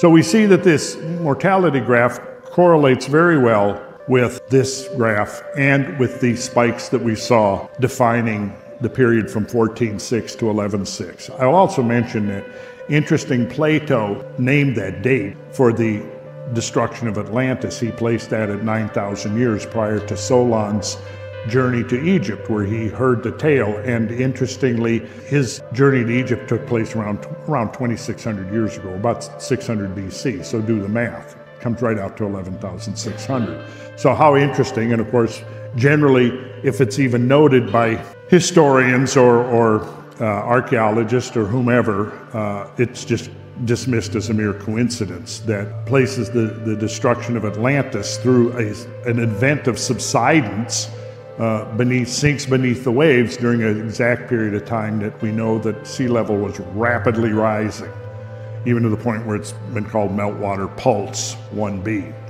So we see that this mortality graph correlates very well with this graph and with the spikes that we saw defining the period from 14.6 to 11.6. I'll also mention that interesting Plato named that date for the destruction of Atlantis. He placed that at 9,000 years prior to Solon's journey to Egypt, where he heard the tale. And interestingly, his journey to Egypt took place around, around 2,600 years ago, about 600 BC. So do the math. Comes right out to 11,600. So, how interesting. And of course, generally, if it's even noted by historians or, or uh, archaeologists or whomever, uh, it's just dismissed as a mere coincidence that places the, the destruction of Atlantis through a, an event of subsidence uh, beneath sinks beneath the waves during an exact period of time that we know that sea level was rapidly rising, even to the point where it's been called meltwater pulse 1b.